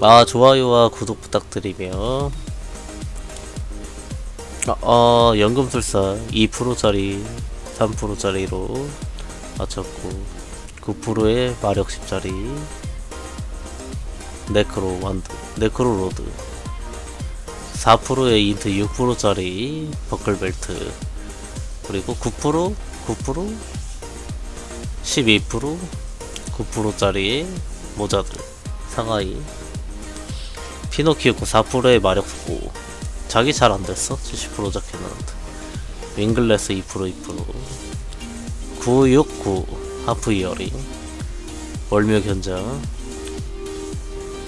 아 좋아요와 구독 부탁드리며. 아, 어 연금술사 2%짜리 3%짜리로 맞췄고 9%의 마력 10짜리 네크로 완드 네크로 로드 4%의 INT 6%짜리 버클벨트 그리고 9% 9% 12% 9%짜리의 모자들 상하이 피노키오 4%의 마력 9 자기 잘 안됐어? 70% 자켓나는데 윙글래스 2% 2% 969 하프 이어링. 월묘 견장.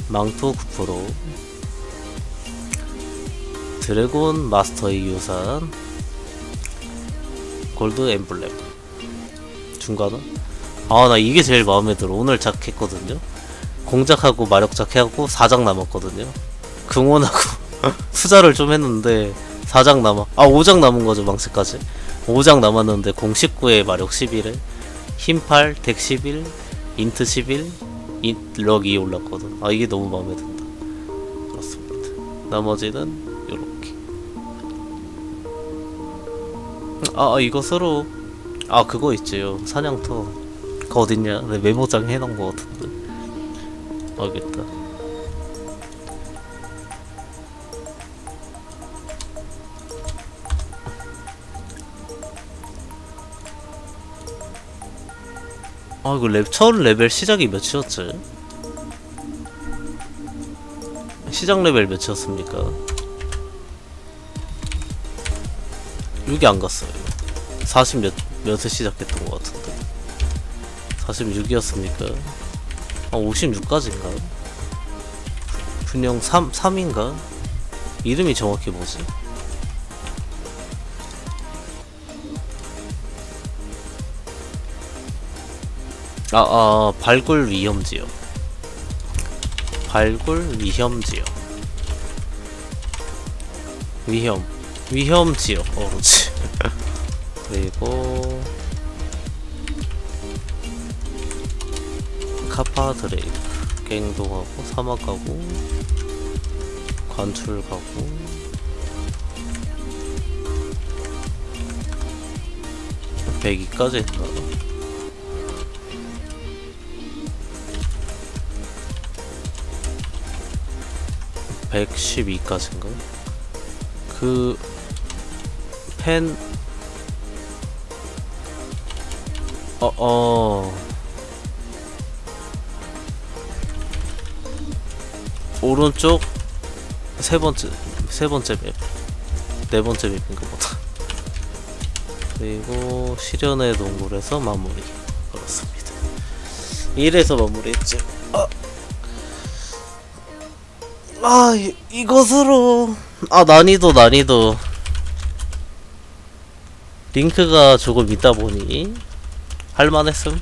망토 9% 드래곤 마스터의 유산. 골드 엠블렘. 중간은? 아 나 이게 제일 마음에 들어. 오늘 작했거든요 공작하고 마력작 해갖고 4장 남았거든요. 긍혼하고 투자를 좀 했는데 4장 남아 아 5장 남은 거죠 망치까지. 5장 남았는데 공 19에 마력 11에 힘 8 DEX 11 INT 11 인, LUK2 올랐거든. 아 이게 너무 마음에 든다. 그렇습니다. 나머지는 요렇게. 아 이거 서로 아 그거 있지요. 사냥터. 그거 어딨냐? 내 메모장에 해놓은 거 같은데 알겠다 아 이거 렙, 첫 레벨 시작이 몇이었지? 시작 레벨 몇이었습니까? 6이 안 갔어요 40 몇, 몇에 시작했던 것 같은데 46이었습니까? 아 56까지인가? 분명 3, 3인가? 이름이 정확히 뭐지? 아, 아, 발굴 위험 지역. 발굴 위험 지역. 위험. 위험 지역. 어, 그렇지. 그리고, 카파 드레이크. 갱동하고, 사막 가고, 관출 가고, 백이까지 했나? 112까지인가? 그, 펜, 어, 어. 오른쪽, 세 번째, 세 번째 맵. 네 번째 맵인가 보다. 그리고, 시련의 동굴에서 마무리. 그렇습니다. 1에서 마무리했죠. 아. 아 이, 이것으로 아 난이도 난이도 링크가 조금 있다 보니 할만했음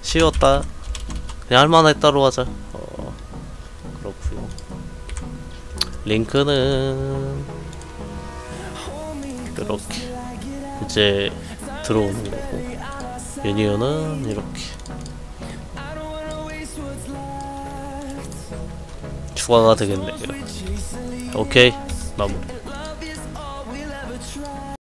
쉬웠다 그냥 할만했다로 하자 어 그렇구요 링크는 이렇게 이제 들어오는 거고 유니온은 이렇게 추가가 되겠네요. 오케이 마무리.